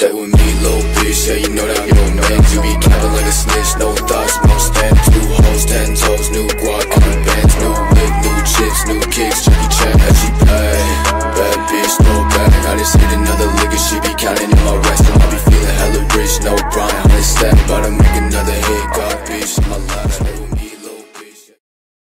That with me, low bitch, yeah, you know that I'm no man. You be capping like a snitch, no thoughts, no stand New hoes, ten toes, new guac, new bands New lick, new chips, new kicks. Checky checky as she pay Bad bitch, no bag I just hit another liquor, she be counting in my rest. I be feeling hella rich, no grind, honest stack About to make another hit.